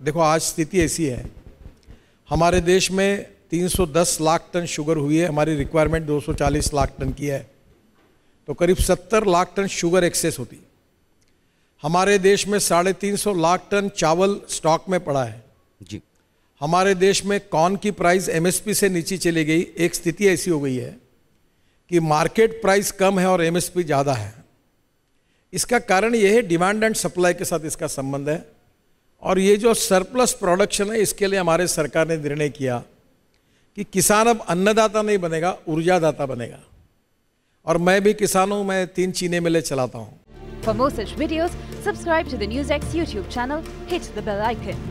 देखो आज स्थिति ऐसी है। हमारे देश में 310 लाख टन शुगर हुई है हमारी रिक्वायरमेंट 240 लाख टन की है। तो करीब 70 लाख टन शुगर एक्सेस होती। हमारे देश में साढ़े तीन सौ लाख टन चावल स्टॉक में पड़ा है। जी। हमारे देश में कॉर्न की प्राइस एमएसपी से नीचे चली गई। एक स्थिति ऐसी हो गई है कि मार्केट प्राइस कम है और एमएसपी ज़्यादा है। इसका कारण यह है डिमांड एंड सप्लाई के साथ इसका संबंध है। और ये जो सरप्लस प्रोडक्शन है इसके लिए हमारे सरकार ने निर्णय किया कि किसान अब अन्नदाता नहीं बनेगा ऊर्जादाता बनेगा और मैं भी किसान हूँ मैं तीन चीने मिले चलाता हूँ For more such videos, subscribe to the NewsX YouTube channel, hit the bell icon.